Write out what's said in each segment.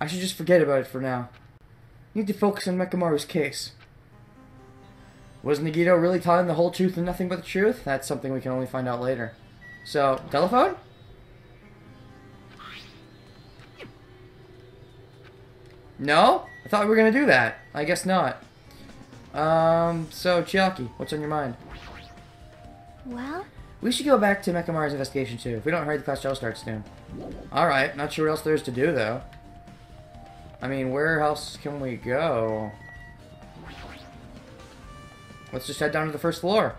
I should just forget about it for now. Need to focus on Mekamaru's case. Was Nagito really telling the whole truth and nothing but the truth? That's something we can only find out later. So, telephone? No? I thought we were gonna do that. I guess not. Um, so, Chiaki, what's on your mind? Well, We should go back to Mekamaru's investigation too. If we don't hurry, the class show starts soon. Alright, not sure what else there is to do though. I mean, where else can we go? Let's just head down to the first floor.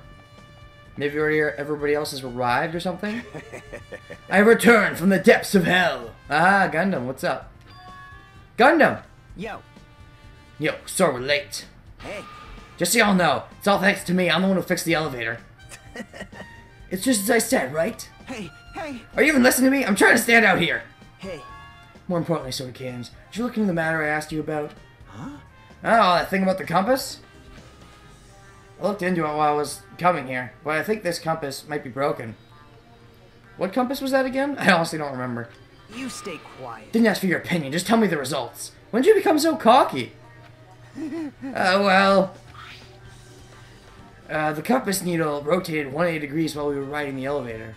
Maybe already everybody else has arrived or something? I returned from the depths of hell! Ah, Gundham, what's up? Gundham! Yo, Yo, sorry we're late. hey, Just so y'all know, it's all thanks to me. I'm the one who fixed the elevator. it's just as I said, right? hey, hey, Are you even listening to me? I'm trying to stand out here. hey. More importantly, Soda Cans, did you look into the matter I asked you about? Huh? Oh, that thing about the compass? I looked into it while I was coming here, but I think this compass might be broken. What compass was that again? I honestly don't remember. You stay quiet. Didn't ask for your opinion, just tell me the results. When did you become so cocky? Oh, well. Uh, the compass needle rotated 180 degrees while we were riding the elevator.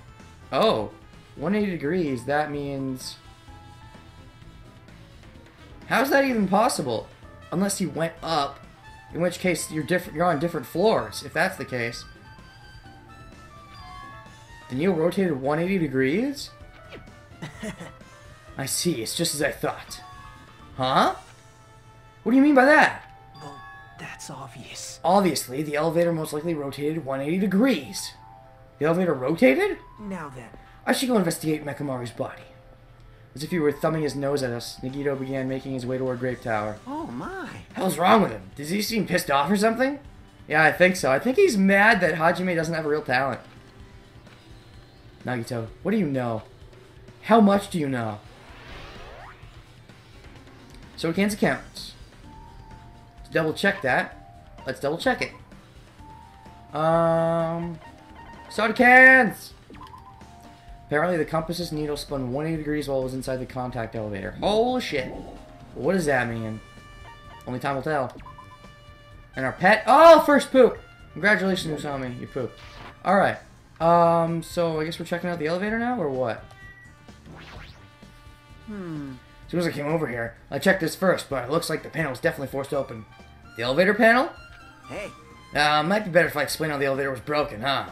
Oh, 180 degrees, that means. How's that even possible? Unless you went up, in which case you're different. You're on different floors. If that's the case, the needle rotated 180 degrees. I see. It's just as I thought. Huh? What do you mean by that? Well, that's obvious. Obviously, the elevator most likely rotated 180 degrees. The elevator rotated? Now then, I should go investigate Mekamaru's body. As if he were thumbing his nose at us, Nagito began making his way toward Grape Tower. oh my. Hell's wrong with him? Does he seem pissed off or something? Yeah, I think so. I think he's mad that Hajime doesn't have a real talent. Nagito, what do you know? How much do you know? So it can't accounts. To double check that, let's double check it. Um, soda cans. Apparently, the compass's needle spun 180 degrees while it was inside the contact elevator. Holy shit! What does that mean? Only time will tell. And our pet. Oh, first poop. Congratulations, Usami. You pooped. All right. Um. So I guess we're checking out the elevator now, or what? Hmm. As soon as I came over here, I checked this first, but it looks like the panel was definitely forced open. The elevator panel? Hey, Uh, might be better if I explain how the elevator was broken, huh?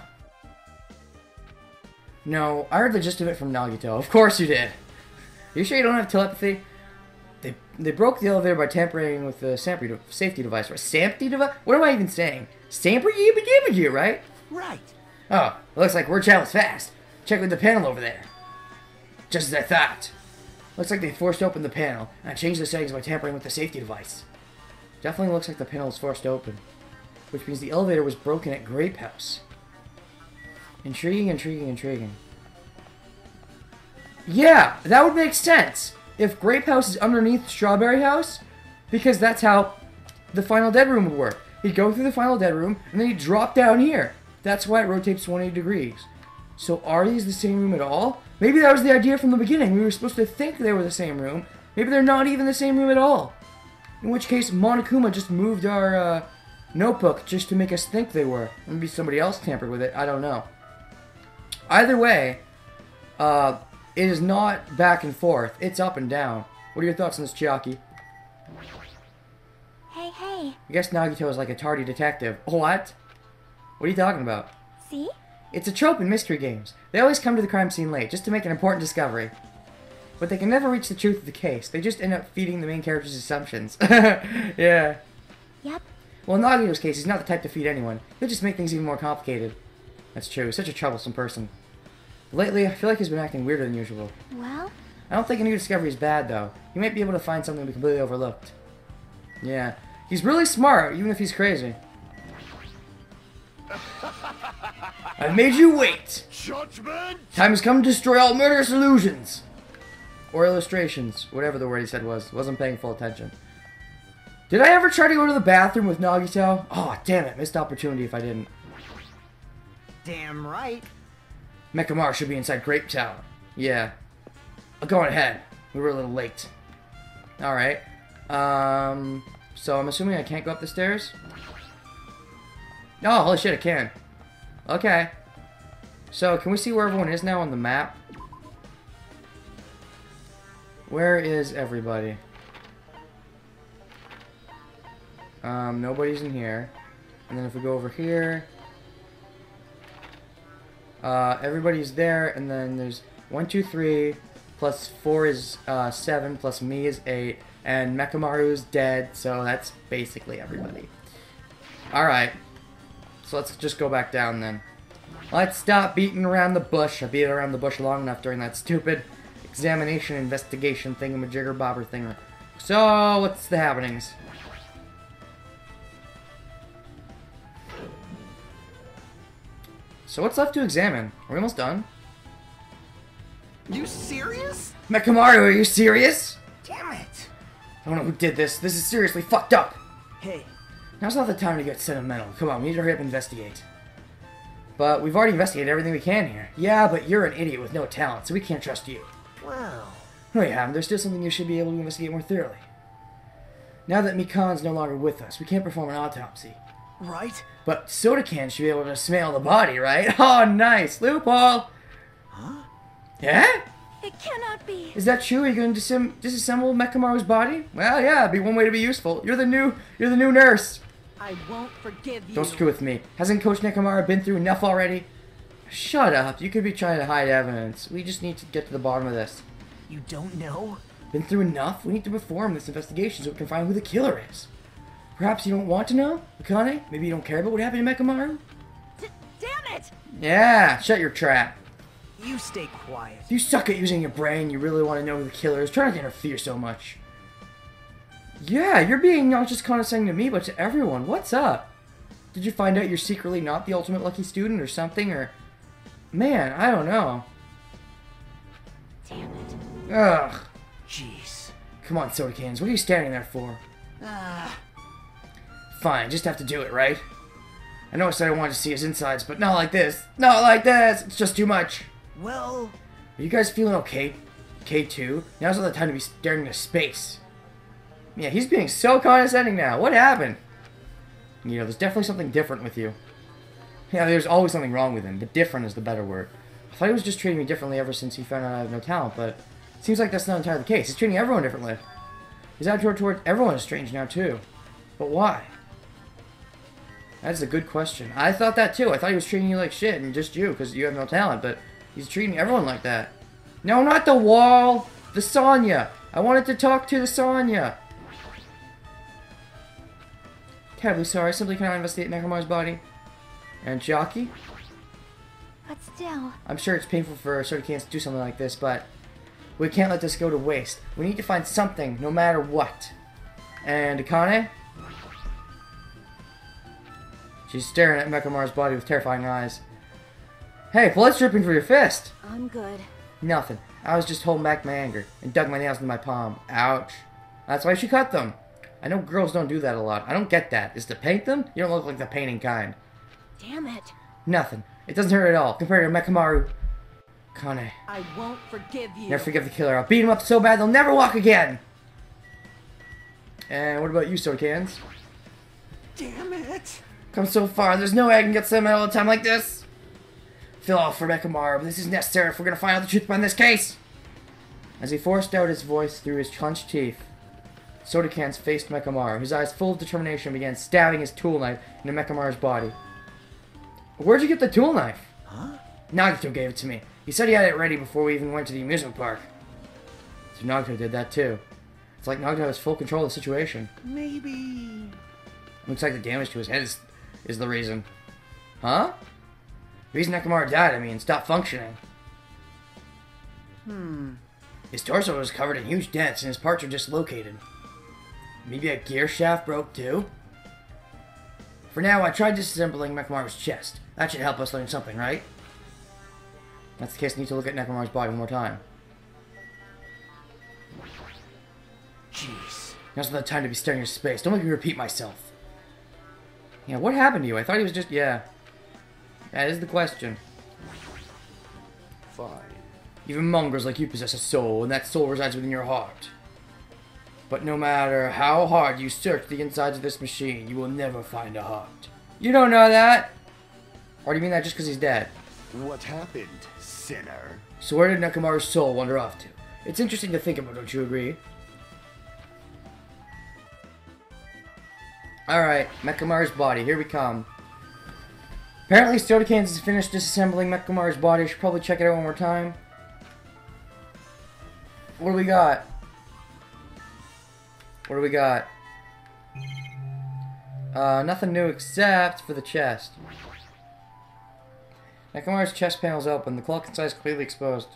No, I heard the gist of it from Nagito. Of course you did. You sure you don't have telepathy? They they broke the elevator by tampering with the safety de- safety device. Right? Safety device? What am I even saying? Stamper you, right? right. Oh, looks like word travels fast. Check with the panel over there. Just as I thought. Looks like they forced open the panel and changed the settings by tampering with the safety device. Definitely looks like the panel was forced open. Which means the elevator was broken at Grape House. Intriguing, intriguing, intriguing. Yeah, that would make sense. If Grape House is underneath Strawberry House, because that's how the Final Dead Room would work. He'd go through the Final Dead Room, and then he'd drop down here. That's why it rotates 180 degrees. So are these the same room at all? Maybe that was the idea from the beginning. We were supposed to think they were the same room. Maybe they're not even the same room at all. In which case, Monokuma just moved our uh, notebook just to make us think they were. Maybe somebody else tampered with it. I don't know. Either way, uh, it is not back and forth. It's up and down. What are your thoughts on this, Chiaki? hey, hey. I guess Nagito is like a tardy detective. What? What are you talking about? See? It's a trope in mystery games. They always come to the crime scene late, just to make an important discovery. But they can never reach the truth of the case. They just end up feeding the main character's assumptions. yeah. Yep. Well, in Nagito's case, he's not the type to feed anyone. He'll just make things even more complicated. That's true. He's such a troublesome person. Lately, I feel like he's been acting weirder than usual. Well, I don't think a new discovery is bad, though. He might be able to find something we completely overlooked. Yeah. He's really smart, even if he's crazy. I've made you wait! Judgment! Time has come to destroy all murderous illusions! Or illustrations, whatever the word he said was. Wasn't paying full attention. Did I ever try to go to the bathroom with Nagito? Oh, damn it. Missed opportunity if I didn't. Damn right. Mekamaru should be inside Grape Tower. Yeah. Uh, Go ahead. We were a little late. Alright. Um, so I'm assuming I can't go up the stairs? Oh, holy shit, I can. Okay. So, can we see where everyone is now on the map? Where is everybody? Um, nobody's in here. And then if we go over here... Uh, everybody's there, and then there's one, two, three, plus four is uh, seven, plus me is eight, and Mekamaru's dead, so that's basically everybody. Alright. So let's just go back down then. Let's stop beating around the bush. I beat around the bush long enough during that stupid examination investigation thingamajigger bobber thinger. So, what's the happenings? So what's left to examine? Are we almost done? You serious? Mekamaru, are you serious? Damn it! I don't know who did this. This is seriously fucked up. Hey, Now's not the time to get sentimental. Come on, we need to hurry up and investigate. But we've already investigated everything we can here. Yeah, but you're an idiot with no talent, so we can't trust you. well, No, you haven't. There's still something you should be able to investigate more thoroughly. Now that Mikan's no longer with us, we can't perform an autopsy. Right? But Soda Can should be able to smell the body, right? Oh, nice. Loophole! Huh? Yeah? It cannot be. Is that true? Are you going to disem- disassemble Mekamaru's body? Well, yeah, it'd be one way to be useful. You're the new, you're the new nurse. I won't forgive you. Don't screw with me. Hasn't Coach Nekomaru been through enough already? Shut up. You could be trying to hide evidence. We just need to get to the bottom of this. You don't know? Been through enough? We need to perform this investigation so we can find who the killer is. Perhaps you don't want to know? Akane? Maybe you don't care about what happened to Mekamaru? D- damn it! Yeah, shut your trap. You stay quiet. If you suck at using your brain, you really want to know who the killer is, try not to interfere so much. Yeah, you're being not just condescending to me, but to everyone. What's up? Did you find out you're secretly not the ultimate lucky student or something, or... Man, I don't know. Damn it. Ugh. Jeez. Come on, soda cans, what are you standing there for? Ah, Fine, just have to do it, right? I know I said I wanted to see his insides, but not like this. Not like this! It's just too much. well, Are you guys feeling okay? K2? Now's not the time to be staring into space. Yeah, he's being so condescending now. What happened? You know, there's definitely something different with you. Yeah, there's always something wrong with him, but different is the better word. I thought he was just treating me differently ever since he found out I have no talent, but it seems like that's not entirely the case. He's treating everyone differently. His attitude toward everyone is strange now, too. But why? That's a good question. I thought that too. I thought he was treating you like shit and just you because you have no talent, but he's treating everyone like that. No, not the wall! The Sonia! I wanted to talk to the Sonia! Terribly sorry, I simply cannot investigate Nekomaru's body. And Chiaki? But still, I'm sure it's painful for Soda Cans to do something like this, but we can't let this go to waste. We need to find something, no matter what. And Akane? She's staring at Mekamaru's body with terrifying eyes. Hey, blood's dripping from your fist! I'm good. Nothing. I was just holding back my anger and dug my nails into my palm. Ouch. That's why she cut them. I know girls don't do that a lot. I don't get that. Is to paint them? You don't look like the painting kind. Damn it. Nothing. It doesn't hurt at all compared to Mekamaru. Kane. I won't forgive you. Never forgive the killer. I'll beat him up so bad they'll never walk again. And what about you, Soda Cans? damn it! Come so far, there's no way I can get some all the time like this. Feel off for Mekamaru, but this is necessary if we're gonna find out the truth behind this case. As he forced out his voice through his clenched teeth, Soda Cans faced Mekamaru. His eyes full of determination began stabbing his tool knife into Mekamaru's body. Where'd you get the tool knife? Huh? Nagito gave it to me. He said he had it ready before we even went to the amusement park. So Nagito did that too. It's like Nagito has full control of the situation. Maybe. Looks like the damage to his head is, is the reason. Huh? The reason Nekomaru died, I mean, stopped functioning. Hmm. His torso was covered in huge dents and his parts are dislocated. Maybe a gear shaft broke too? For now, I tried disassembling Nekomaru's chest. That should help us learn something, right? That's the case, I need to look at Nekomaru's body one more time. Jeez. Now's not the time to be staring into space. Don't make me repeat myself. Yeah, what happened to you? I thought he was just... Yeah. That is the question. Fine. Even mongrels like you possess a soul, and that soul resides within your heart. But no matter how hard you search the insides of this machine, you will never find a heart. You don't know that? Or do you mean that just because he's dead? What happened, sinner? So where did Nekomaru's soul wander off to? It's interesting to think about, don't you agree? Alright, Mechamaru's body, here we come. Apparently Stodikans has finished disassembling Mechamaru's body. I should probably check it out one more time. What do we got? What do we got? Uh, nothing new except for the chest. Nekomaru's chest panel is open. The clock inside is completely exposed.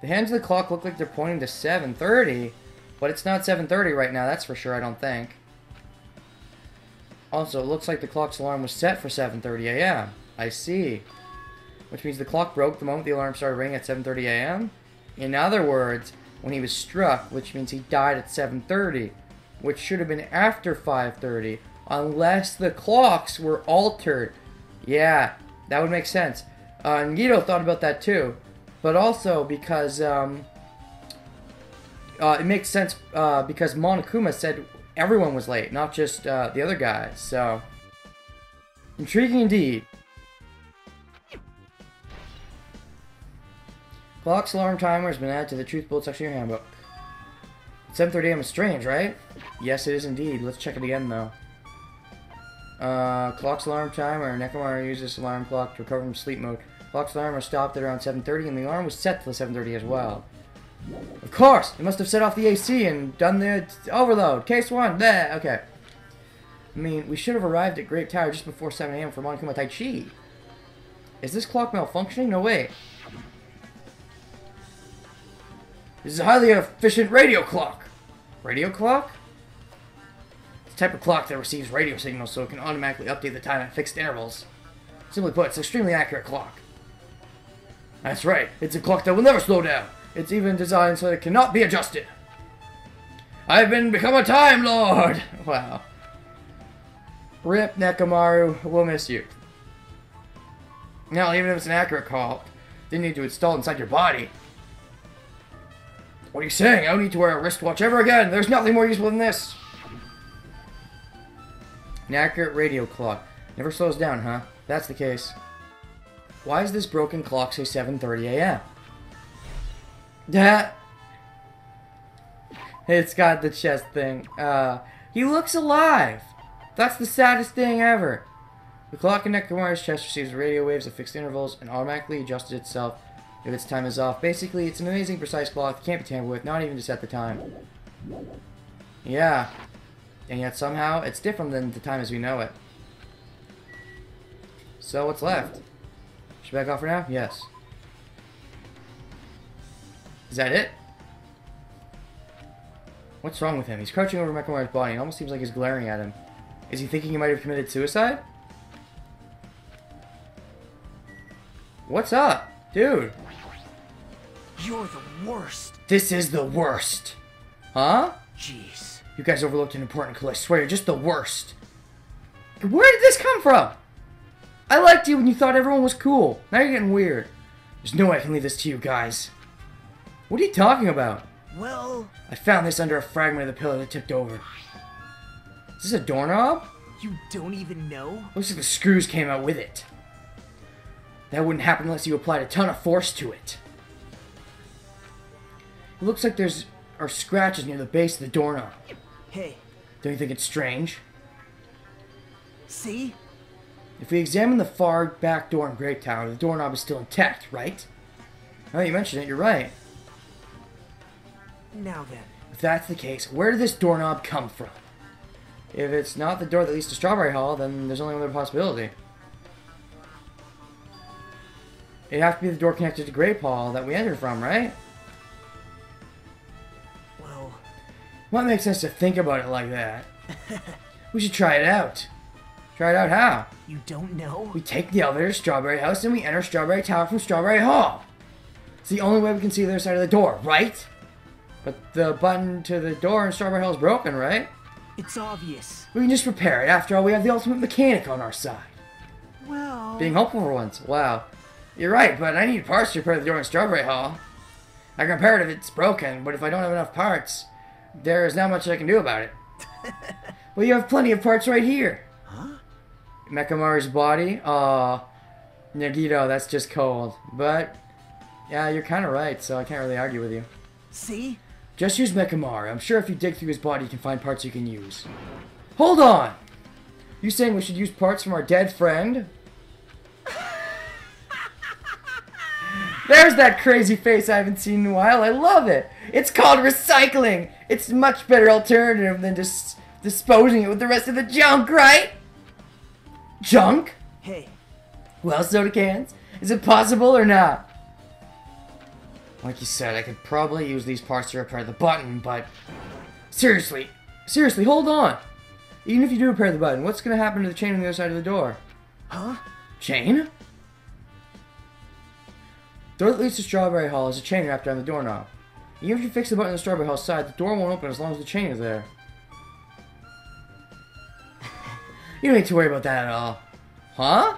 The hands of the clock look like they're pointing to 7.30, but it's not 7.30 right now, that's for sure, I don't think. Also, it looks like the clock's alarm was set for 7.30 a.m. I see. Which means the clock broke the moment the alarm started ringing at 7.30 a.m. In other words, when he was struck, which means he died at 7.30, which should have been after 5.30, unless the clocks were altered. Yeah, that would make sense. Uh, Guido thought about that too, but also because um, uh, it makes sense uh, because Monokuma said everyone was late, not just uh, the other guys. So intriguing indeed. Clock's alarm timer has been added to the truth bullet section of your handbook. 7:30 a.m. is strange, right? Yes, it is indeed. Let's check it again though. Uh, clock's alarm timer. Nekomaru uses this alarm clock to recover from sleep mode. Clock's alarm was stopped at around 7.30 and the alarm was set to 7.30 as well. Of course! It must have set off the AC and done the overload. Case 1. There. Okay. I mean, we should have arrived at Grape Tower just before 7 a.m. for Monokuma Tai Chi. Is this clock malfunctioning? No way. This is a highly efficient radio clock. Radio clock? It's type of clock that receives radio signals so it can automatically update the time at fixed intervals. Simply put, it's an extremely accurate clock. That's right, it's a clock that will never slow down. It's even designed so it cannot be adjusted. I've been become a Time Lord! Wow. Rip Nekomaru, we'll miss you. Now, even if it's an accurate clock, they need to install it inside your body. What are you saying? I don't need to wear a wristwatch ever again. There's nothing more useful than this. An accurate radio clock. Never slows down, huh? That's the case. Why does this broken clock say 7.30 a.m.? It's got the chest thing. Uh, he looks alive! That's the saddest thing ever. The clock in Nekomaru's chest receives radio waves at fixed intervals and automatically adjusts itself if its time is off. Basically, it's an amazing precise clock, can't be tampered with, not even to set the time. Yeah. And yet somehow, it's different than the time as we know it. So, what's left? Should we back off for now? Yes. Is that it? What's wrong with him? He's crouching over Mechamaru's body. It almost seems like he's glaring at him. Is he thinking he might have committed suicide? What's up? Dude. You're the worst. This is the worst. Huh? Jeez. You guys overlooked an important clue. I swear, you're just the worst. Where did this come from? I liked you when you thought everyone was cool. Now you're getting weird. There's no way I can leave this to you guys. What are you talking about? Well, I found this under a fragment of the pillar that tipped over. Is this a doorknob? you don't even know? Looks like the screws came out with it. That wouldn't happen unless you applied a ton of force to it. It looks like there's are scratches near the base of the doorknob. Hey, Don't you think it's strange? see? If we examine the far back door in Grape Tower, the doorknob is still intact, right? Now you mention it, you're right. Now then. If that's the case, where did this doorknob come from? If it's not the door that leads to Strawberry Hall, then there's only one other possibility. It'd have to be the door connected to Grape Hall that we entered from, right? Well, What makes sense to think about it like that? we should try it out. Try it out how? you don't know? We take the elevator to Strawberry House and we enter Strawberry Tower from Strawberry Hall. It's the only way we can see the other side of the door, right? But the button to the door in Strawberry Hall is broken, right? It's obvious. We can just repair it. After all, we have the ultimate mechanic on our side. Well, Being helpful for once. Wow. You're right, but I need parts to repair the door in Strawberry Hall. I can repair it if it's broken, but if I don't have enough parts, there's not much I can do about it. well, you have plenty of parts right here. Huh? Mechamaru's body? Aw. Nagito, that's just cold. But, yeah, you're kind of right, so I can't really argue with you. See? Just use Mechamaru. I'm sure if you dig through his body, you can find parts you can use. Hold on! You saying we should use parts from our dead friend? There's that crazy face I haven't seen in a while. I love it. It's called recycling. It's a much better alternative than just disposing it with the rest of the junk, right? Junk? Hey, Well, soda cans, is it possible or not? Like you said, I could probably use these parts to repair the button, but seriously, seriously, hold on. Even if you do repair the button, what's gonna happen to the chain on the other side of the door? huh? Chain? Door that leads to Strawberry Hall is a chain wrapped around the doorknob. Even if you fix the button on the Strawberry Hall side, the door won't open as long as the chain is there. you don't need to worry about that at all. Huh?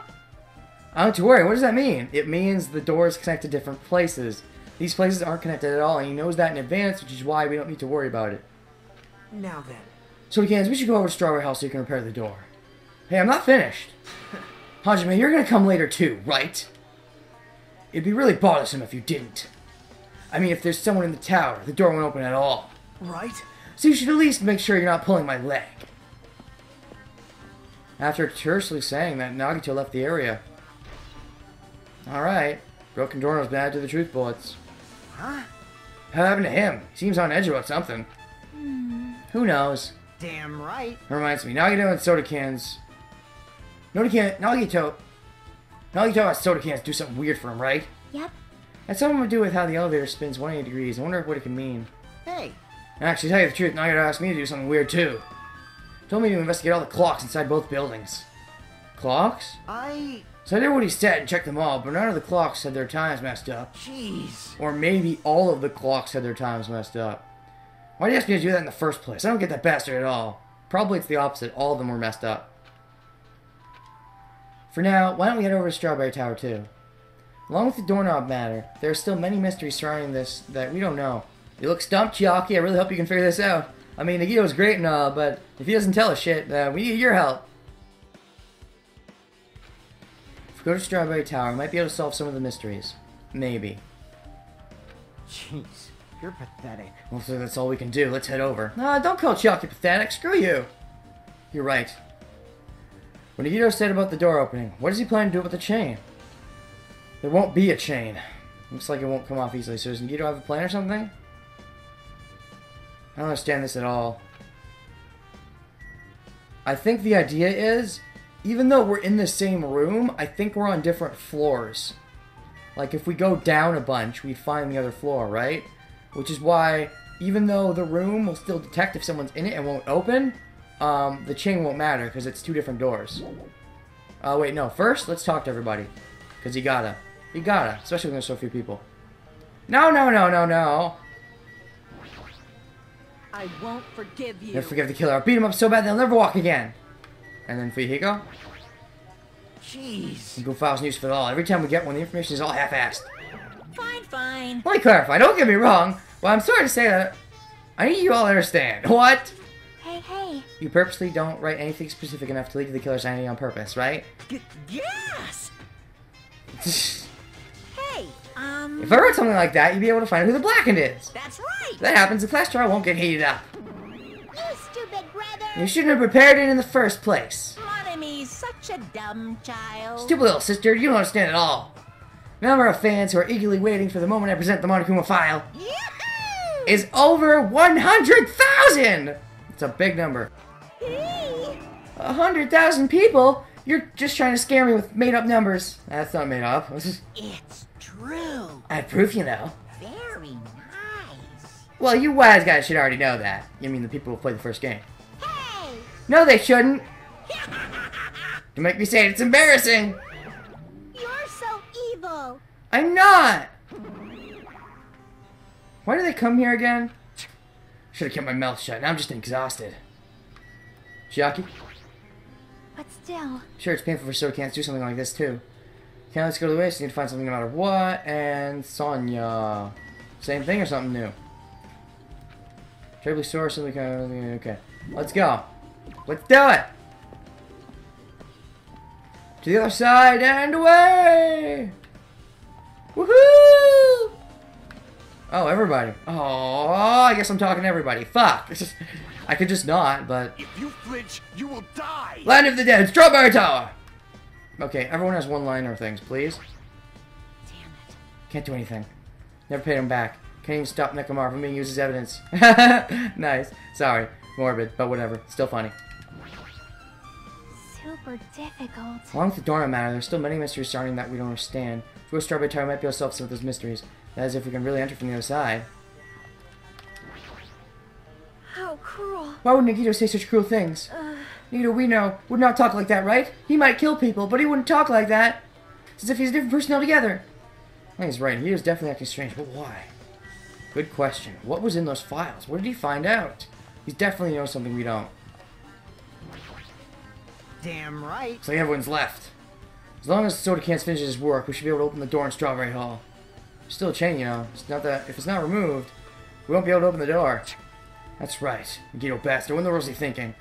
I don't have to worry. What does that mean? It means the doors connect to different places. These places aren't connected at all, and he knows that in advance, which is why we don't need to worry about it. Now then. So, Cans, we should go over to Strawberry House so you can repair the door. Hey, I'm not finished. Hajime, you're gonna come later too, right? It'd be really bothersome if you didn't. I mean, if there's someone in the tower, the door won't open at all. Right? So you should at least make sure you're not pulling my leg. After tersely saying that, Nagito left the area. Alright. Broken doorknob's been added to the truth bullets. Huh? What happened to him? Seems on edge about something. Who knows? Damn right. Reminds me, Nagito and soda cans. Nagito, Nagito, Nagito has soda cans do something weird for him, right? Yep. That's something to do with how the elevator spins 180 degrees. I wonder what it can mean. Hey, Actually, tell you the truth, Nagito asked me to do something weird too. Told me to investigate all the clocks inside both buildings. Clocks? I. So I did what he said and checked them all, but none of the clocks had their times messed up. Jeez. Or maybe all of the clocks had their times messed up. Why did you ask me to do that in the first place? I don't get that bastard at all. Probably it's the opposite. All of them were messed up. For now, why don't we head over to Strawberry Tower too? Along with the doorknob matter, there are still many mysteries surrounding this that we don't know. You look stumped, Chiaki. I really hope you can figure this out. I mean, Nagito's great and all, but if he doesn't tell us shit, uh, we need your help. Go to Strawberry Tower, we might be able to solve some of the mysteries. Maybe. Jeez. You're pathetic. Well, so that's all we can do. Let's head over. Nah, don't call Chiaki pathetic. Screw you. You're right. What Nagito said about the door opening, what does he plan to do with the chain? There won't be a chain. Looks like it won't come off easily. So does Nagito have a plan or something? I don't understand this at all. I think the idea is, even though we're in the same room, I think we're on different floors. Like if we go down a bunch, we'd find the other floor, right? Which is why, even though the room will still detect if someone's in it and won't open, um, the chain won't matter because it's two different doors. Uh, wait, no. First, let's talk to everybody. Because you gotta. You gotta. Especially when there's so few people. No, no, no, no, no. I won't forgive you. Never forgive the killer. I'll beat him up so bad they'll never walk again. And then Fuyuhiko. Jeez. Go files news for it all. Every time we get one, the information is all half-assed. Fine, fine. Let me clarify. Don't get me wrong. Well, I'm sorry to say that. I need you all to understand. What? Hey, hey. You purposely don't write anything specific enough to lead to the killer's identity on purpose, right? G- yes. Hey, um. If I wrote something like that, you'd be able to find out who the blackened is. That's right. If that happens, the class trial won't get heated up. You stupid brother. You shouldn't have prepared it in the first place. Such a dumb child. Stupid little sister, you don't understand at all. The number of fans who are eagerly waiting for the moment I present the Monokuma file Yahoo! is over 100,000! It's a big number. Hey. 100,000 people? You're just trying to scare me with made up numbers. That's not made up. It's true. I have proof, you know. Very nice. Well, you wise guys should already know that. You mean the people who played the first game. No, they shouldn't. You make me say it. It's embarrassing. You're so evil. I'm not. Why do they come here again? Should have kept my mouth shut. Now I'm just exhausted. Chiaki? But still. Sure, it's painful for soda can't do something like this, too. Can't let's go to the waste. Need to find something no matter what. And Sonia. Same thing or something new? Terribly sore, something kind of okay. Let's go. Let's do it. To the other side and away. Woohoo! Oh, everybody. Oh, I guess I'm talking to everybody. Fuck. It's just, I could just not, but If you flinch, you will die. Land of the Dead, Strawberry Tower. Okay, everyone has one-liner things, please. Damn it. Can't do anything. Never paid him back. Can't even stop Nekomaru from being used as evidence. nice. Sorry. Morbid, but whatever. Still funny. Super difficult. Along with the Dorna matter, there's still many mysteries surrounding that we don't understand. If we go Strawberry Tower, we might be able to solve some of those mysteries. That is, if we can really enter from the other side. How cruel. Why would Nagito say such cruel things? Uh. Nagito, we know, would not talk like that, right? He might kill people, but he wouldn't talk like that. It's as if he's a different person altogether. Well, he's right. He was definitely acting strange, but why? Good question. What was in those files? What did he find out? He definitely knows something we don't. Damn right. So everyone's left. As long as Soda Cans finishes his work, we should be able to open the door in Strawberry Hall. Still a chain, you know. It's not that if it's not removed, we won't be able to open the door. That's right, Nagito bastard. What in the world is he thinking?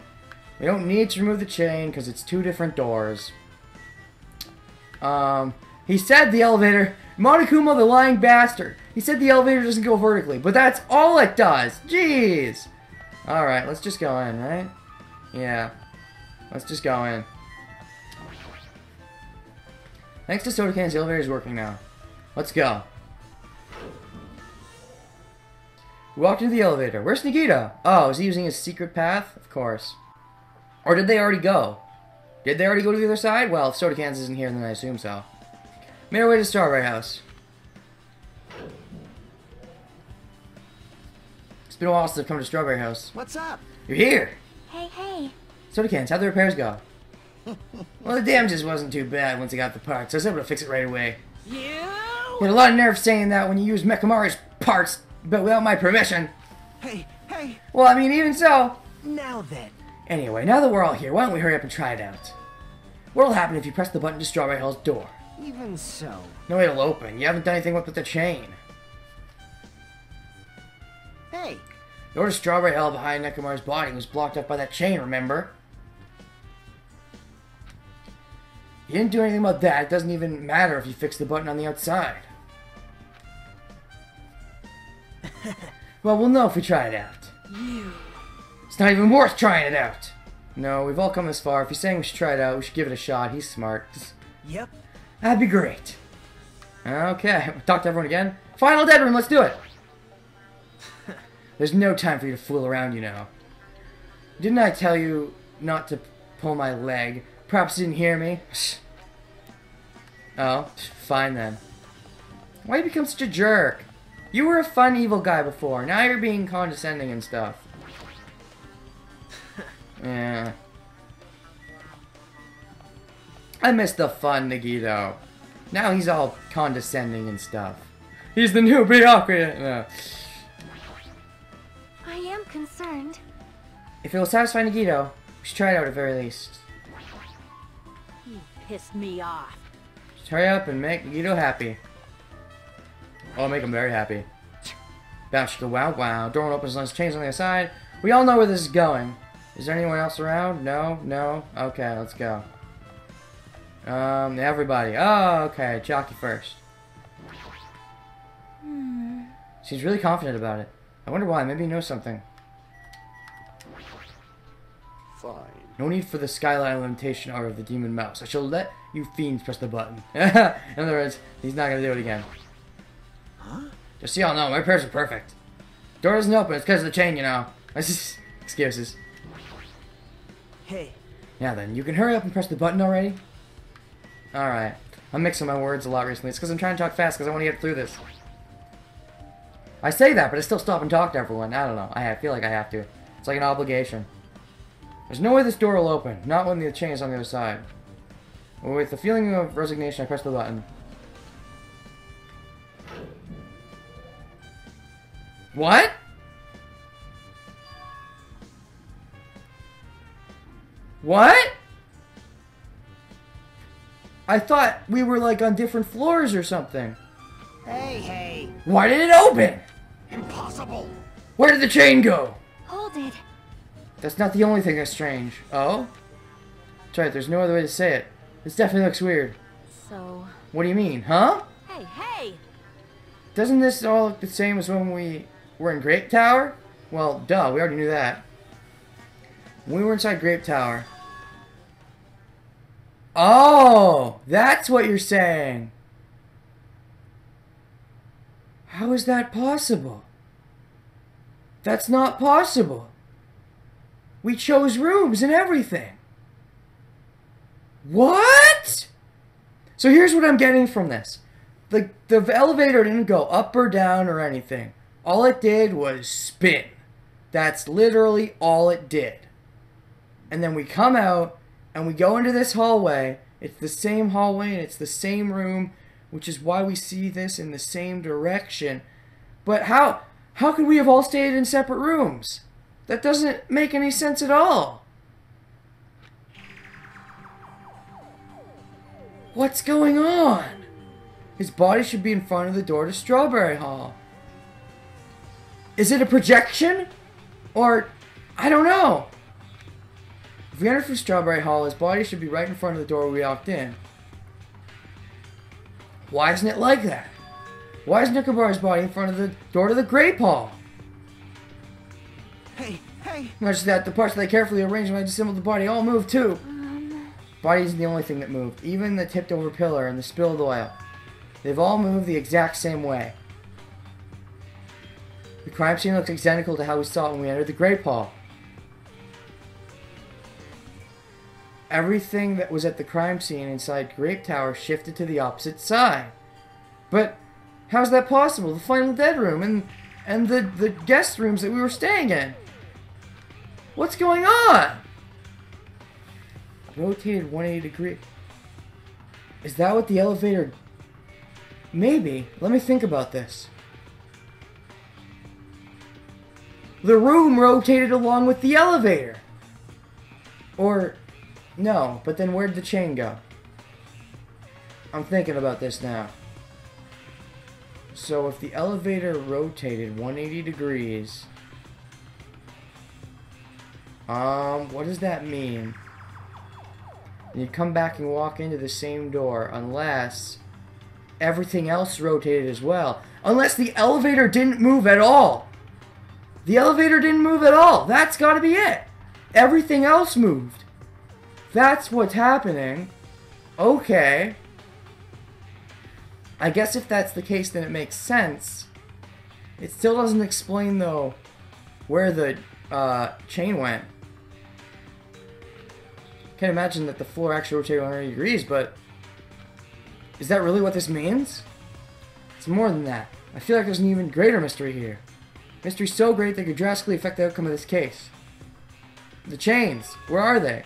We don't need to remove the chain because it's two different doors. Um, he said the elevator. Monokuma, the lying bastard. He said the elevator doesn't go vertically, but that's all it does. Jeez. All right, let's just go in, right? Yeah. Let's just go in. Thanks to Soda Cans, the elevator is working now. Let's go. We walked into the elevator. Where's Nagito? Oh, is he using his secret path? Of course. Or did they already go? Did they already go to the other side? Well, if Soda Cans isn't here, then I assume so. Made our way to Strawberry House. It's been a while since I've come to Strawberry House. What's up? You're here! Hey, hey. Soda Cans, how'd the repairs go? well, the damage just wasn't too bad once I got the parts. so I was able to fix it right away. You? You had a lot of nerve saying that when you use Mekamaru's parts, but without my permission. Hey, hey. Well, I mean, even so. Now then. Anyway, now that we're all here, why don't we hurry up and try it out? What'll happen if you press the button to Strawberry Hall's door? Even so. No way it'll open. You haven't done anything with the chain. Hey, to Strawberry Hall behind Nekomaru's body was blocked up by that chain, remember? You didn't do anything about that. It doesn't even matter if you fix the button on the outside. well, we'll know if we try it out. You. It's not even worth trying it out. No, we've all come this far. If he's saying we should try it out, we should give it a shot. He's smart. yep. That'd be great. Okay, talk to everyone again. Final dead room, let's do it. There's no time for you to fool around, you know. Didn't I tell you not to pull my leg? Perhaps you didn't hear me. Oh, fine then. Why you become such a jerk? You were a fun evil guy before. Now you're being condescending and stuff. yeah. I miss the fun, Nagito. Now he's all condescending and stuff. He's the new. No. I am concerned. If it will satisfy Nagito, we should try it out at the very least. You pissed me off. Just hurry up and make Nagito happy. I'll make him very happy. Bounce the wow wow. Door won't open as long as the chain's on the other side. We all know where this is going. Is there anyone else around? No? No? Okay, let's go. Um, everybody. Oh, okay. Chiaki first. Hmm. She's really confident about it. I wonder why. Maybe he knows something. Fine. No need for the skyline limitation or of the demon mouse. I shall let you fiends press the button. In other words, he's not gonna do it again. Huh? Just so y'all know, my prayers are perfect. Door doesn't open, it's because of the chain, you know. That's just excuses. Hey, Now then, you can hurry up and press the button already? Alright. I'm mixing my words a lot recently. It's because I'm trying to talk fast because I want to get through this. I say that, but I still stop and talk to everyone. I don't know. I feel like I have to. It's like an obligation. There's no way this door will open. Not when the chain is on the other side. With the feeling of resignation, I press the button. What? What? I thought we were like on different floors or something. hey, hey. Why did it open? Where did the chain go? Hold it. That's not the only thing that's strange. Oh? That's right, there's no other way to say it. This definitely looks weird. So, What do you mean, huh? hey, hey! Doesn't this all look the same as when we were in Grape Tower? Well, duh, we already knew that. When we were inside Grape Tower. Oh, that's what you're saying. How is that possible? That's not possible. We chose rooms and everything. What? So here's what I'm getting from this. The, the elevator didn't go up or down or anything. All it did was spin. That's literally all it did. And then we come out and we go into this hallway. It's the same hallway and it's the same room, which is why we see this in the same direction. But how how could we have all stayed in separate rooms? That doesn't make any sense at all. What's going on? His body should be in front of the door to Strawberry Hall. Is it a projection? Or, I don't know. If we enter from Strawberry Hall, his body should be right in front of the door we walked in. Why isn't it like that? Why is Knickerbocker's body in front of the door to the Grape Hall? Hey, hey! Not just that, the parts that I carefully arranged when I disassembled the body all moved too. Um. Body isn't the only thing that moved. Even the tipped over pillar and the spilled oil. They've all moved the exact same way. The crime scene looks identical to how we saw it when we entered the Grape Hall. Everything that was at the crime scene inside Grape Tower shifted to the opposite side. But how's that possible? The final dead room and and the, the guest rooms that we were staying in. What's going on? Rotated 180 degree. Is that what the elevator... Maybe. Let me think about this. The room rotated along with the elevator. Or... No, but then where'd the chain go? I'm thinking about this now. So if the elevator rotated 180 degrees... Um, what does that mean? You come back and walk into the same door unless everything else rotated as well. Unless the elevator didn't move at all. The elevator didn't move at all. That's got to be it. Everything else moved. That's what's happening. Okay. I guess if that's the case, then it makes sense. It still doesn't explain, though, where the uh, chain went. Can't imagine that the floor actually rotated 180 degrees, but is that really what this means? It's more than that. I feel like there's an even greater mystery here. Mystery so great that it could drastically affect the outcome of this case. The chains, where are they?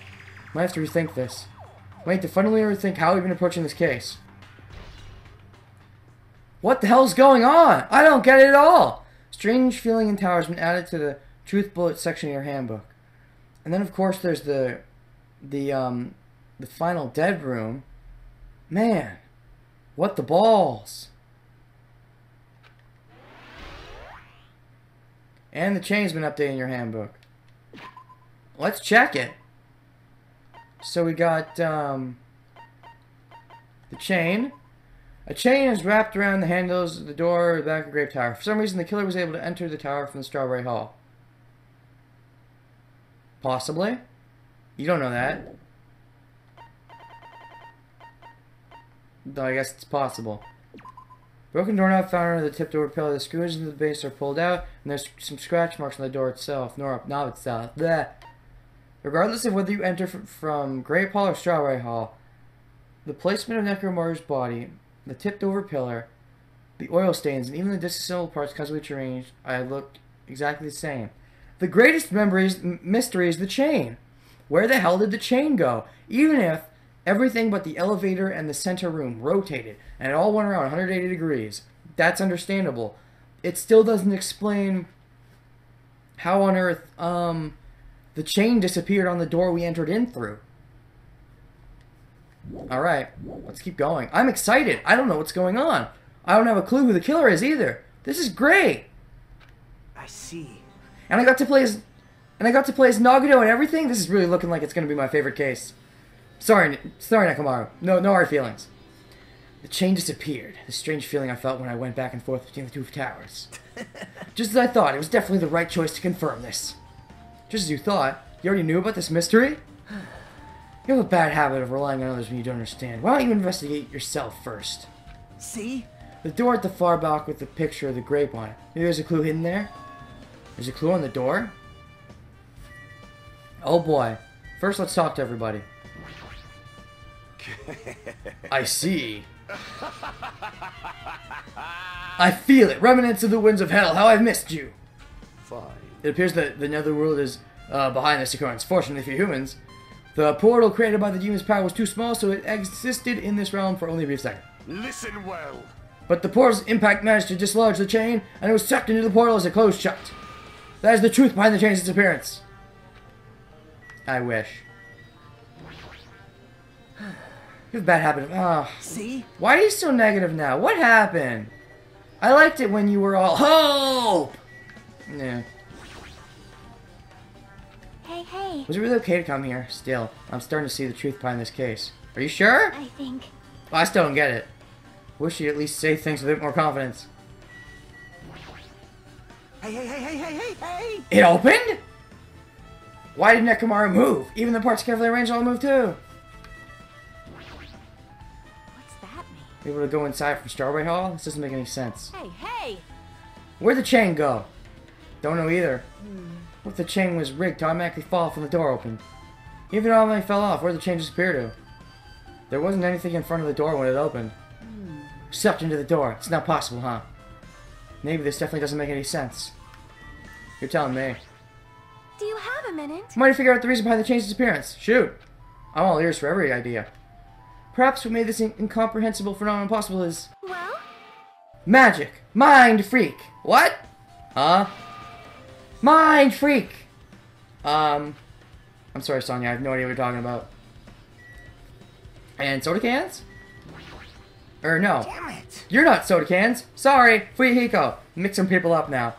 Might have to rethink this. Might have to fundamentally rethink how we've been approaching this case. What the hell's going on? I don't get it at all. Strange feeling in towers been added to the truth bullet section of your handbook. And then of course there's the the um the final dead room. Man, what the balls? And the chain's been updated in your handbook. Let's check it. So we got um the chain. A chain is wrapped around the handles of the door of the back of Grape Tower. For some reason, the killer was able to enter the tower from the Strawberry Hall. Possibly. You don't know that. Though I guess it's possible. Broken doorknob found under the tipped over pillar. The screws in the base are pulled out, and there's some scratch marks on the door itself. Nor knob itself. Bleh. Regardless of whether you enter from Grape Hall or Strawberry Hall, the placement of Nekomaru's body, the tipped over pillar, the oil stains, and even the disassembled parts casually arranged, I looked exactly the same. The greatest mystery is the chain. Where the hell did the chain go? Even if everything but the elevator and the center room rotated and it all went around 180 degrees, that's understandable. It still doesn't explain how on earth um the chain disappeared on the door we entered in through. All right, let's keep going. I'm excited. I don't know what's going on. I don't have a clue who the killer is either. This is great. I see. and I got to play as, and I got to play as Nagito and everything. This is really looking like it's gonna be my favorite case. Sorry, sorry, Nekomaru. No, no hard feelings. The chain disappeared. The strange feeling I felt when I went back and forth between the two towers. Just as I thought, it was definitely the right choice to confirm this. Just as you thought, you already knew about this mystery? You have a bad habit of relying on others when you don't understand. Why don't you investigate yourself first? See? The door at the far back with the picture of the grape on it. Maybe there's a clue hidden there? There's a clue on the door? Oh boy. First, let's talk to everybody. I see. I feel it. Remnants of the winds of hell. How I've missed you. Fine. It appears that the netherworld is uh, behind this occurrence. Fortunately for humans, the portal created by the demon's power was too small, so it existed in this realm for only a brief second. Listen well. But the portal's impact managed to dislodge the chain, and it was sucked into the portal as it closed shut. That is the truth behind the chain's disappearance. I wish. You have a bad habit of. Ah. See? Why are you so negative now? What happened? I liked it when you were all hope. Yeah. Hey, hey. Was it really okay to come here? Still, I'm starting to see the truth behind this case. Are you sure? I think. I still don't get it. Wish you'd at least say things with a bit more confidence. Hey, hey, hey, hey, hey, hey, hey! It opened? Why did Nekomaru move? Even the parts carefully arranged all moved too. What's that mean? Able to go inside from Strawberry Hall? This doesn't make any sense. Hey, hey! Where'd the chain go? Don't know either. Hmm. What if the chain was rigged to automatically fall from the door opened? Even if it automatically fell off, where'd the chain disappear to? There wasn't anything in front of the door when it opened. Hmm. Sucked into the door. It's not possible, huh? Maybe this definitely doesn't make any sense. You're telling me. Do you have a minute? Might figure out the reason behind the chain's disappearance. Shoot. I'm all ears for every idea. Perhaps what made this in- incomprehensible phenomenon possible is Well, magic. Mind freak. What? Huh? Mind freak. Um, I'm sorry, Sonia. I have no idea what you're talking about. And soda cans? Or no. Damn it! You're not soda cans. Sorry, Fuyuhiko. Mixing people up now.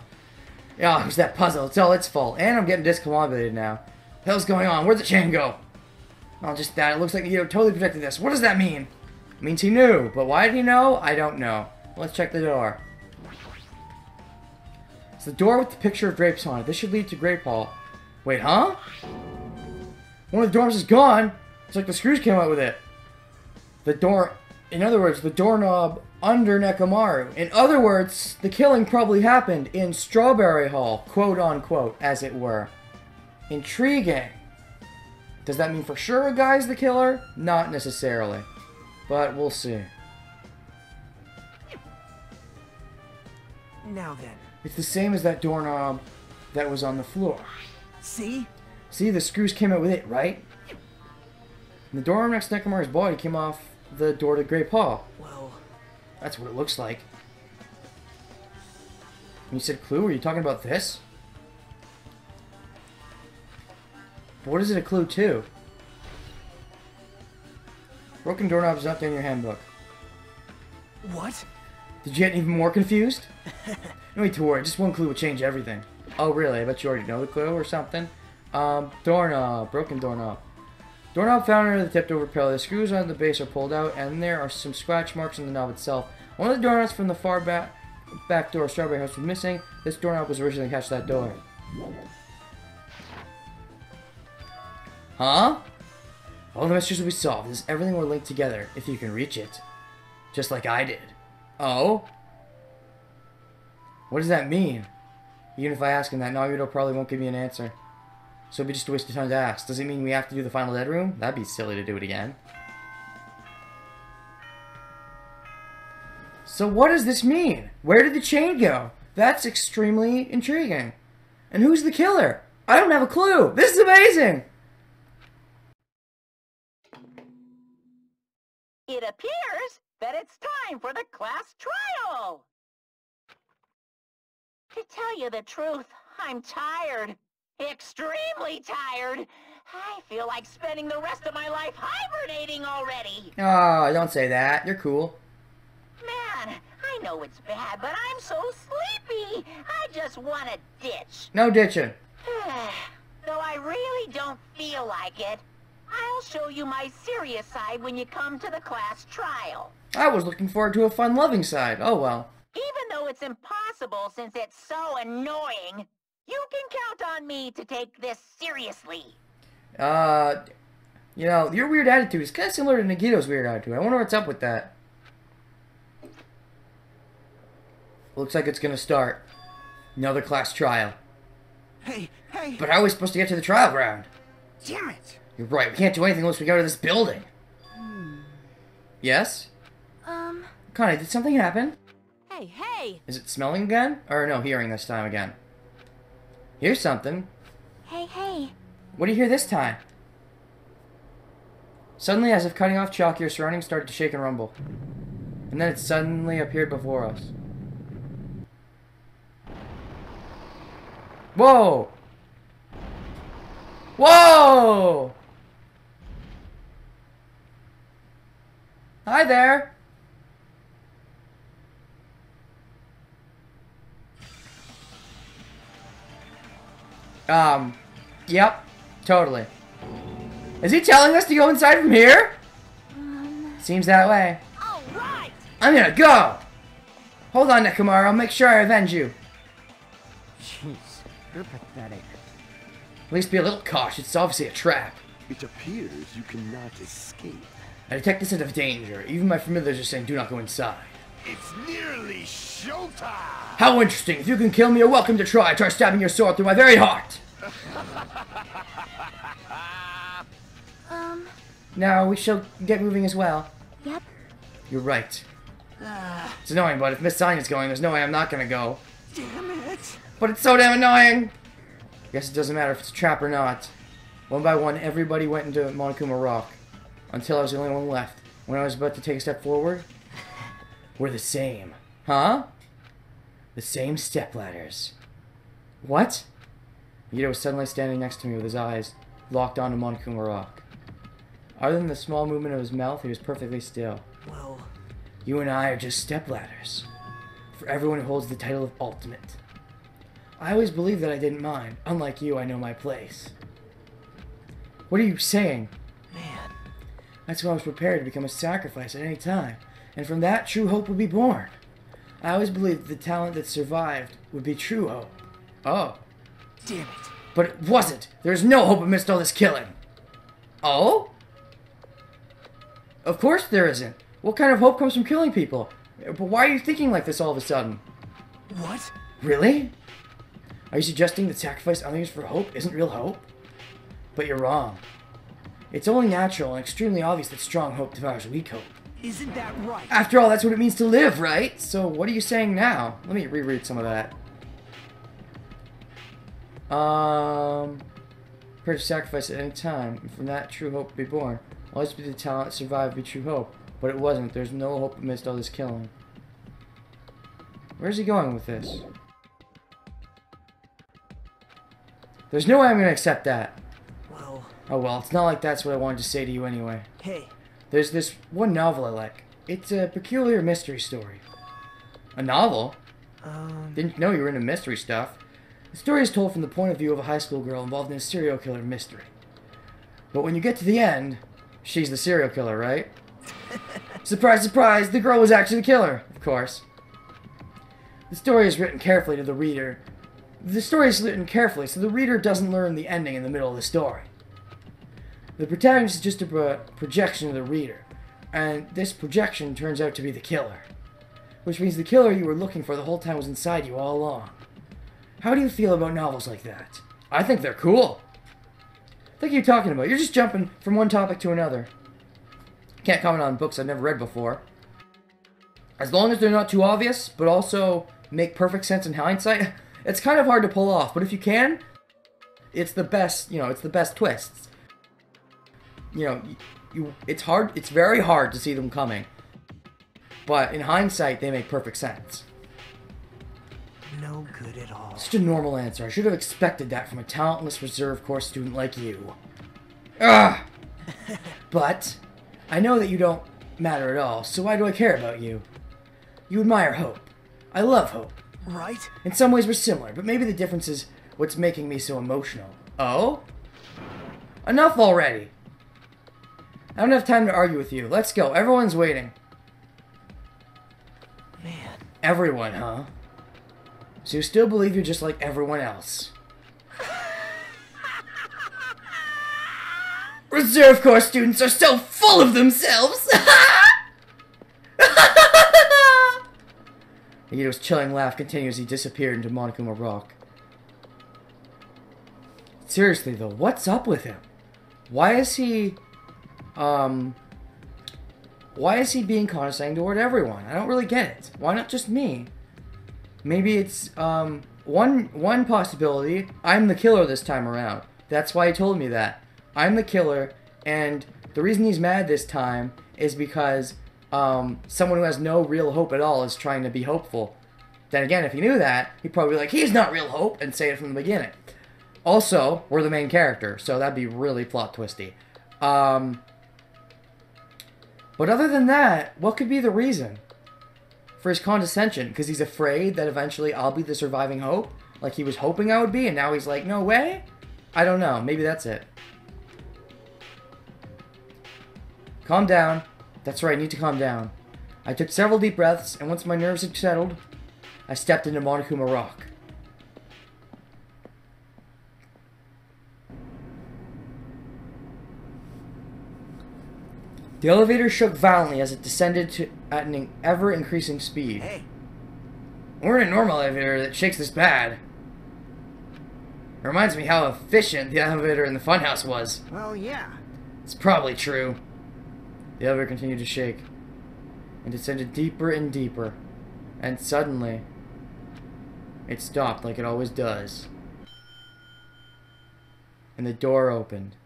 Yeah, it was that puzzle. It's all its fault. And I'm getting discombobulated now. The hell's going on? Where'd the chain go? Not just that, it looks like you totally predicted this. What does that mean? It means he knew, but why did he know? I don't know. Let's check the door. It's the door with the picture of grapes on it. This should lead to Grape Hall. Wait, huh? One of the doors is gone. It's like the screws came out with it. The door, in other words, the doorknob under Nekomaru. In other words, the killing probably happened in Strawberry Hall, quote unquote, as it were. Intriguing. Does that mean for sure a guy's the killer? Not necessarily. But we'll see. Now then. It's the same as that doorknob that was on the floor. See? See, the screws came out with it, right? And the door next to Nekomaru's body came off the door to Grape Hall. Well, That's what it looks like. When you said clue, were you talking about this? But what is it a clue to? Broken doorknob is not in your handbook. what? Did you get even more confused? no need to worry, just one clue would change everything. Oh really? I bet you already know the clue or something. Um, doorknob, broken doorknob. Doorknob found under the tipped over pillow. The screws on the base are pulled out, and there are some scratch marks on the knob itself. One of the doorknobs from the far back back door of Strawberry House was missing. This doorknob was originally attached to that door. Huh? All the mysteries will be solved. This everything will link together if you can reach it. Just like I did. Oh? What does that mean? Even if I ask him that, Nagito probably won't give me an answer. So it'd be just a waste of time to ask. Does it mean we have to do the final dead room? That'd be silly to do it again. So what does this mean? Where did the chain go? That's extremely intriguing. And who's the killer? I don't have a clue. This is amazing. It appears that it's time for the class trial. To tell you the truth, I'm tired. Extremely tired. I feel like spending the rest of my life hibernating already. Oh, don't say that. You're cool. Man, I I know it's bad, but I'm so sleepy. I just want to ditch. No ditching. Though I really don't feel like it, I'll show you my serious side when you come to the class trial. I was looking forward to a fun, loving side. Oh well. Even though it's impossible since it's so annoying, you can count on me to take this seriously. Uh, you know, your weird attitude is kind of similar to Nagito's weird attitude. I wonder what's up with that. Looks like it's gonna start. Another class trial. Hey, hey! But how are we supposed to get to the trial ground? Damn it! You're right, we can't do anything unless we go to this building. Yes? Um, Connie, did something happen? Hey, hey! Is it smelling again? Or no, hearing this time again? Here's something. hey, hey. What do you hear this time? Suddenly, as if cutting off chalk, your surroundings started to shake and rumble. And then it suddenly appeared before us. Whoa! Whoa! Hi there! Um, yep, totally. Is he telling us to go inside from here? Seems that way. All right! I'm gonna go! Hold on, Nekomaru, I'll make sure I avenge you. Jeez, you're pathetic. At least be a little cautious, it's obviously a trap. It appears you cannot escape. I detect the scent of danger. Even my familiars are saying do not go inside. It's nearly showtime! How interesting. If you can kill me, you're welcome to try. Try stabbing your sword through my very heart. Um, Now, we shall get moving as well. yep. You're right. It's annoying, but if Miss Sonia's going, there's no way I'm not gonna go. Damn it! But it's so damn annoying! Guess it doesn't matter if it's a trap or not. One by one, everybody went into Monokuma Rock. Until I was the only one left. When I was about to take a step forward, we're the same. Huh? The same step ladders. What? Yuta was suddenly standing next to me with his eyes locked onto Monokuma Rock. Other than the small movement of his mouth, he was perfectly still. Well, You and I are just stepladders. For everyone who holds the title of Ultimate. I always believed that I didn't mind. Unlike you, I know my place. What are you saying? That's why I was prepared to become a sacrifice at any time. And from that, true hope would be born. I always believed that the talent that survived would be true hope. Oh. Damn it. But it wasn't. There's no hope amidst all this killing. Oh? Of course there isn't. What kind of hope comes from killing people? But why are you thinking like this all of a sudden? What? Really? Are you suggesting that sacrifice others for hope isn't real hope? But you're wrong. It's only natural and extremely obvious that strong hope devours weak hope. Isn't that right? After all, that's what it means to live, right? So what are you saying now? Let me reread some of that. Um, to sacrifice at any time, and from that true hope be born. Always be the talent, survive, be true hope. But it wasn't. There's no hope amidst all this killing. Where's he going with this? There's no way I'm gonna accept that. Well, Oh well, it's not like that's what I wanted to say to you anyway. hey, There's this one novel I like. It's a peculiar mystery story. A novel? um, Didn't know you were into mystery stuff. The story is told from the point of view of a high school girl involved in a serial killer mystery. But when you get to the end, she's the serial killer, right? surprise, surprise, the girl was actually the killer, of course. The story is written carefully to the reader. The story is written carefully so the reader doesn't learn the ending in the middle of the story. The protagonist is just a projection of the reader, and this projection turns out to be the killer which means the killer you were looking for the whole time was inside you all along. How do you feel about novels like that? I think they're cool. What are you talking about? You're just jumping from one topic to another. Can't comment on books I've never read before. As long as they're not too obvious, but also make perfect sense in hindsight, it's kind of hard to pull off. But if you can, it's the best. You know, it's the best twists. You know, you, it's hard. It's very hard to see them coming. But in hindsight, they make perfect sense. no good at all. Such a normal answer. I should have expected that from a talentless reserve course student like you. Ugh! but I know that you don't matter at all, so why do I care about you? You admire Hope. I love Hope. Right? In some ways, we're similar, but maybe the difference is what's making me so emotional. Oh? Enough already! I don't have time to argue with you. Let's go. Everyone's waiting. Man. Everyone, huh? So you still believe you're just like everyone else? Reserve Course students are so full of themselves! Nagito's chilling laugh continues as he disappeared into Monokuma Rock. Seriously though, what's up with him? Why is he um why is he being condescending toward everyone? I don't really get it. Why not just me? Maybe it's um one one possibility, I'm the killer this time around. That's why he told me that. I'm the killer and the reason he's mad this time is because um, someone who has no real hope at all is trying to be hopeful. Then again, if he knew that, he'd probably be like, he's not real hope, and say it from the beginning. Also, we're the main character, so that'd be really plot twisty. Um, but other than that, what could be the reason for his condescension? Because he's afraid that eventually I'll be the surviving hope, like he was hoping I would be, and now he's like, no way? I don't know. Maybe that's it. Calm down. That's right, I need to calm down. I took several deep breaths, and once my nerves had settled, I stepped into Monokuma Rock. The elevator shook violently as it descended to, at an ever increasing speed. Hey. We're in a normal elevator that shakes this bad. It reminds me how efficient the elevator in the funhouse was. Well, yeah. It's probably true. The elevator continued to shake and descended deeper and deeper. And suddenly, it stopped like it always does. And the door opened.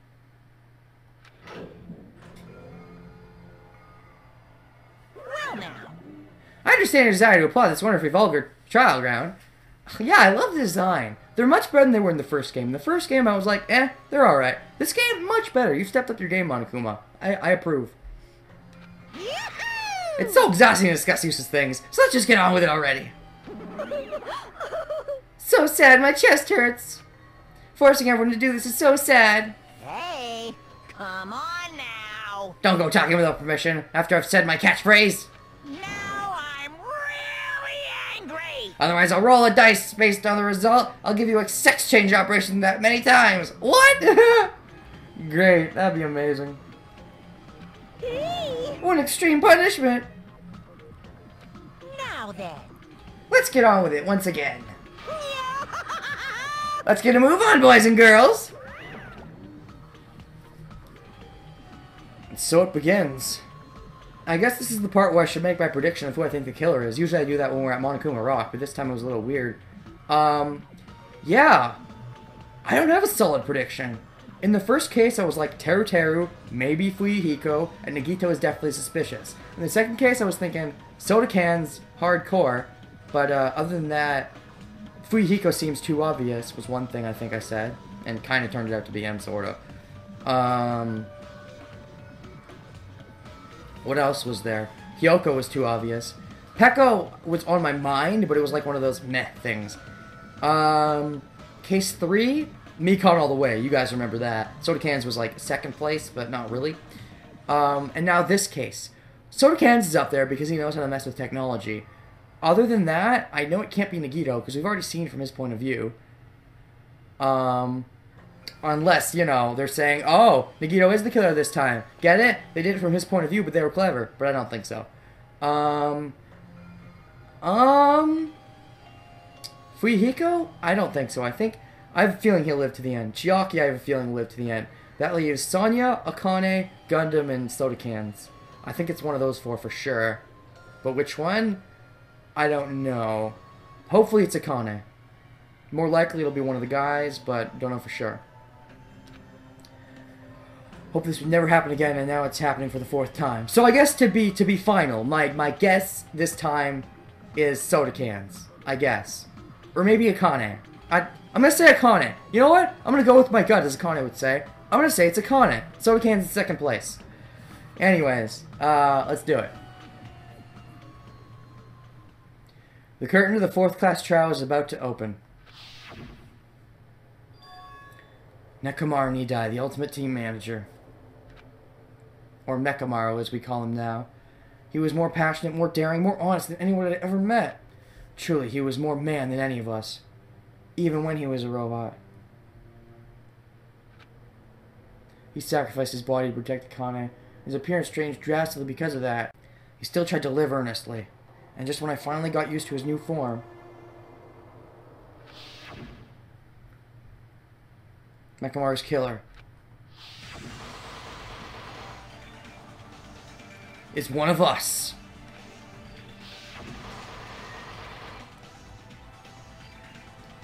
I understand your desire to applaud this wonderfully vulgar trial ground. Yeah, I love the design. They're much better than they were in the first game. In the first game, I was like, eh, they're alright. This game, much better. You've stepped up your game, Monokuma. I, I approve. It's so exhausting to discuss useless things, so let's just get on with it already. So sad, my chest hurts. Forcing everyone to do this is so sad. Hey, come on now. Don't go talking without permission after I've said my catchphrase. Otherwise, I'll roll a dice based on the result. I'll give you a sex change operation that many times. What? Great, that'd be amazing. One extreme punishment. Now then. Let's get on with it once again. Let's get a move on, boys and girls. And so it begins. I guess this is the part where I should make my prediction of who I think the killer is. Usually I do that when we're at Monokuma Rock, but this time it was a little weird. Um, yeah. I don't have a solid prediction. In the first case, I was like Teruteru, maybe Fuyuhiko, and Nagito is definitely suspicious. In the second case, I was thinking soda cans, hardcore, but uh, other than that, Fuyuhiko seems too obvious, was one thing I think I said, and kind of turned out to be him, sort of. Um, what else was there? Hiyoko was too obvious. Peko was on my mind, but it was like one of those meh things. Um, case three, Mikan all the way. You guys remember that. Soda Cans was like second place, but not really. Um, and now this case. Soda Cans is up there because he knows how to mess with technology. Other than that, I know it can't be Nagito because we've already seen from his point of view. Um, unless, you know, they're saying, oh, Nagito is the killer this time. Get it? They did it from his point of view, but they were clever. But I don't think so. Um, um, Fuyuhiko? I don't think so. I think, I have a feeling he'll live to the end. Chiaki, I have a feeling will live to the end. That leaves Sonia, Akane, Gundham, and Soda Cans. I think it's one of those four for sure. But which one? I don't know. Hopefully it's Akane. More likely it'll be one of the guys, but don't know for sure. Hope this would never happen again, and now it's happening for the fourth time. So I guess to be to be final, my my guess this time is soda cans. I guess, or maybe Akane. I I'm gonna say Akane. You know what? I'm gonna go with my gut, as Akane would say. I'm gonna say it's Akane. Soda cans in second place. Anyways, uh, let's do it. The curtain of the fourth class trial is about to open. Nekomaru Nidai, the ultimate team manager. Or Mechamaru as we call him now. He was more passionate, more daring, more honest than anyone I'd ever met. Truly, he was more man than any of us. Even when he was a robot. He sacrificed his body to protect the Kane. His appearance changed drastically because of that. He still tried to live earnestly. And just when I finally got used to his new form, Mechamaru's killer is one of us.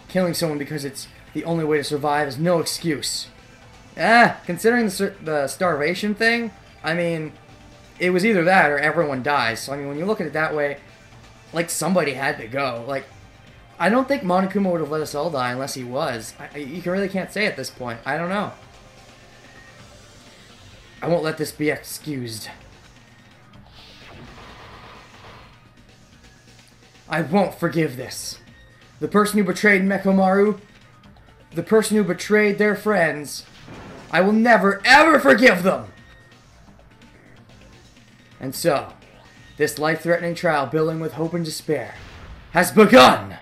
Killing someone because it's the only way to survive is no excuse. Ah, considering the, the starvation thing, I mean, it was either that or everyone dies. So, I mean, when you look at it that way, like, somebody had to go. Like, I don't think Monokuma would have let us all die unless he was. I, you really can't say at this point. I don't know. I won't let this be excused. I won't forgive this. The person who betrayed Mekomaru, the person who betrayed their friends, I will never ever forgive them! And so, this life threatening trial, building with hope and despair, has begun!